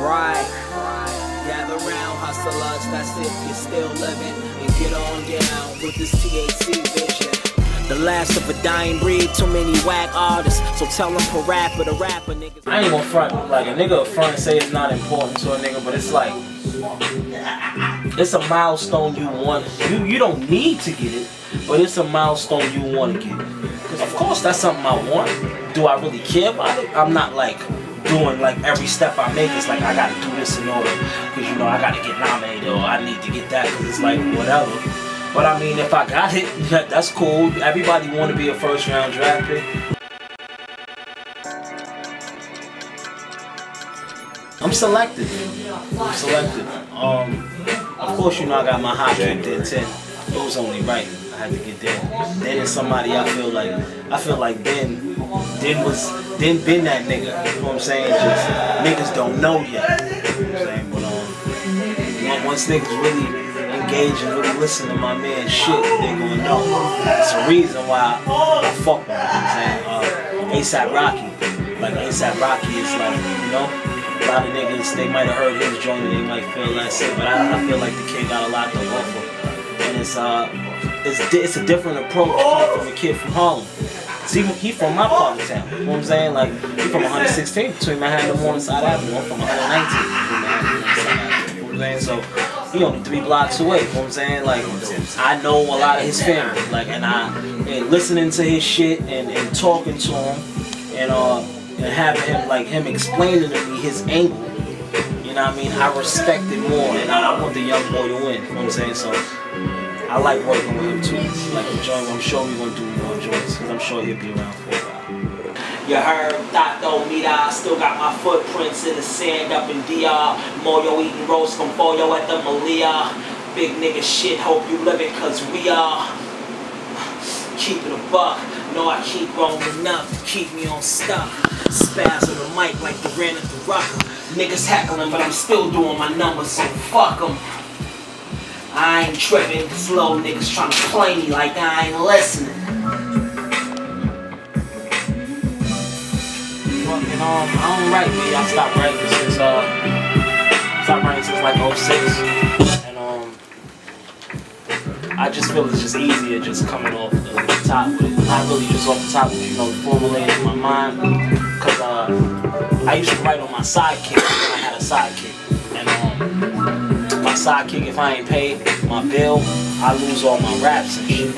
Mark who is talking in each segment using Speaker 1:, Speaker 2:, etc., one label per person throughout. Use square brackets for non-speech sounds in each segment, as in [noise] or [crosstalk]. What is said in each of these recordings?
Speaker 1: Right. Gather round, hustlers, that's if you're still living. And get on down with this THC vision. The last of a dying breed, too many whack artists. So tell them per rapper to rapper, niggas.
Speaker 2: I ain't gonna front like a nigga front and say it's not important to a nigga, but it's like it's a milestone you want. You you don't need to get it, but it's a milestone you want to get. Of course that's something I want. Do I really care about it? I'm not like doing like every step I make. It's like I gotta do this in order, cause you know I gotta get nominated or I need to get that. Cause it's like whatever. But I mean, if I got it, [laughs] that's cool. Everybody want to be a first round draft pick. I'm selected. I'm selective. Um, of course, you know I got my hot kick there ten. It was only right. Had to get there. Then it's somebody I feel like I feel like Den, Den was then been that nigga. You know what I'm saying? Just niggas don't know yet. You know what I'm saying? But um, once niggas really engage and really listen to my man shit, they gonna know. It's a reason why I fuck with him. You know what I'm saying? Uh, ASAP Rocky. Like ASAP Rocky is like, you know, a lot of niggas, they might have heard his joint and they might feel that's shit, but I, I feel like the kid got a lot to offer. And it's uh, it's, it's a different approach coming from a kid from Harlem. See, he from my part of town. You know what I'm saying? Like, he from 116 between Manhattan and Morningside Avenue. I'm from 119 between Manhattan and Morningside Avenue. You know what I'm saying? So, he only three blocks away. You know what I'm saying? Like, I know a lot of his family. Like, and I, and listening to his shit and, and talking to him, and uh, and having him like him explaining to me his angle. You know what I mean? I respect it more and I, I want the young boy to win. You know what I'm saying? So I like working with him too. Like I'm sure, I'm sure we're gonna do more joints because I'm sure he'll be around for a while. You heard Mira, I still got my footprints in the sand up in DR. Moyo eating roast from Boyo at the Malia. Big nigga shit, hope you live it cause we are. keeping a buck. Know I keep rolling to keep me on stop. Spaz on the mic like the ran at the rocker. Niggas heckling, but I'm still doing my numbers, so fuck them. I ain't tripping, slow niggas trying to play me like I ain't listening. Fucking um, I don't write me. I stopped writing since uh, stopped writing since like 06. And um, I just feel it's just easier just coming off the, the top with it. Not really just off the top, you know, formulating in my mind. Cause uh, I used to write on my sidekick when I had a sidekick. My sidekick, if I ain't paid my bill, I lose all my raps and shit.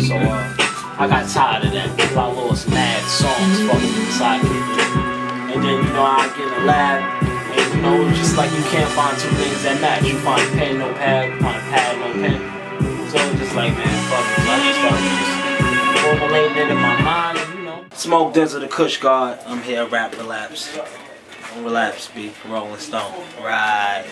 Speaker 2: So uh, I got tired of that. I lost mad songs fucking with the sidekick. And then, you know, I get in the lab, and you know, just like you can't find two things that match. You find a pen, no pad, you find a pad, no pen. So it's just like, man, fuck it. I just started just formulating it in my mind, and, you know. Smoke Denzel the Kush Guard. I'm here, rap relapse. Relapse, be Rolling Stoned. Right.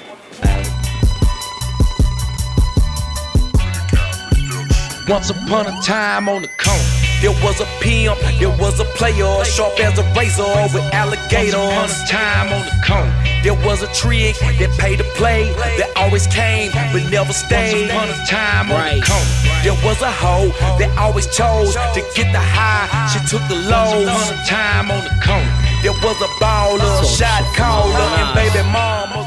Speaker 3: Once upon a time on the cone, there was a pimp, there was a player, sharp as a razor with alligators. Once upon a time on the cone, there was a trick that paid to play, that always came but never stayed. Once upon a time on the cone, there was a hoe that always chose to get the high, she took the lows. Once upon a time on the cone, there was a baller, shot caller, and baby mama.